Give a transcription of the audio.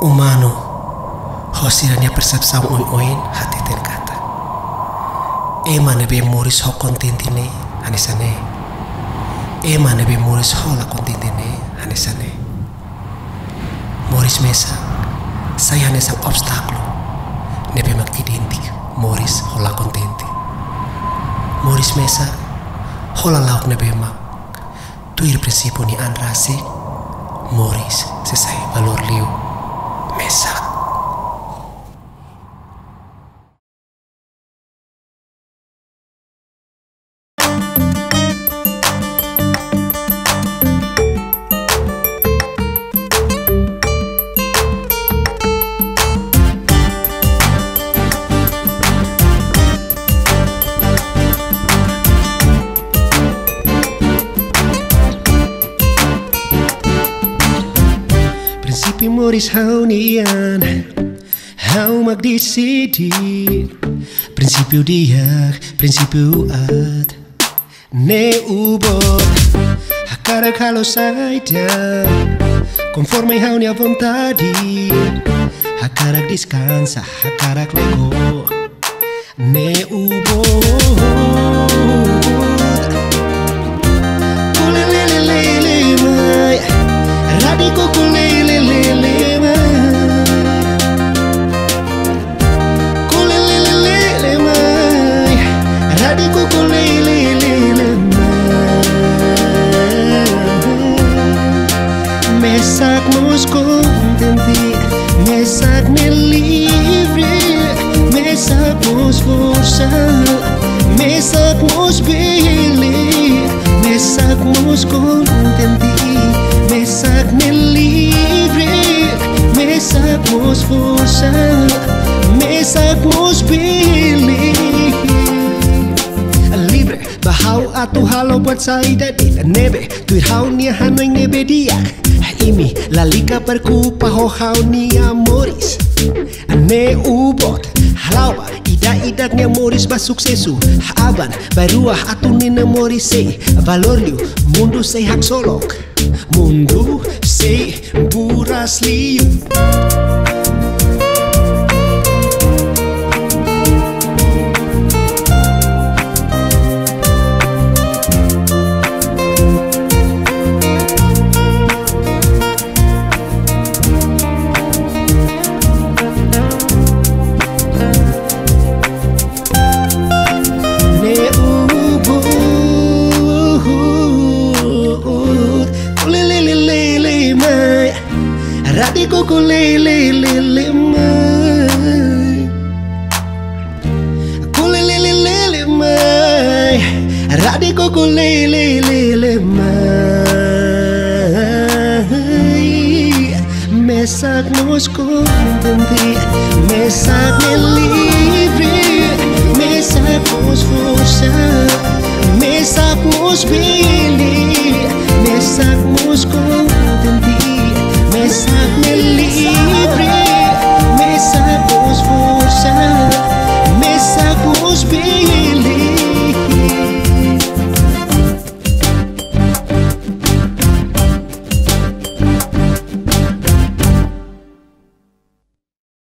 humano hosirania percepção oi oin hati ten kata. Ema nebe moris ho kontintine anisane ema nebe moris ho la kontintine anisane moris mesa saya nesa obstáculo nebe magtidinti moris ho la kontenti moris mesa ho la lauk nebe mak tuir prinsipio ni moris sesai valor liu mesa. Isipin mo rin haunian Haumak disidir Prinsipyo diak, prinsipyo at Ne ubo. Hakarak halos aityan Conforme haunia vontade Hakarak descansa, hakarak lego Ne ubod Sac mos contenti Me sac me livre Me sac mos força Me sac mos bele Me sac mos contenti Me sac me livre Me sac mos libre buat di la nebe Tuir hau nia hanoing nebe Imi la lika perkupa ho hau nia moris Ane ubot halawa ida idak nia moris ba suksesu Aban baruah atu nina moris se Valor liu mundu hak solok. Mundu se buras liu Ράντι κούκου λέει λέει λέει λέει μάι Κούλε λέει λέει λέει μάι Ράντι κούκου λέει λέει μάι Μέσα γνώσκο κουμπεντή Μέσα με λίβρι Μέσα πως φούσα Μέσα πως πει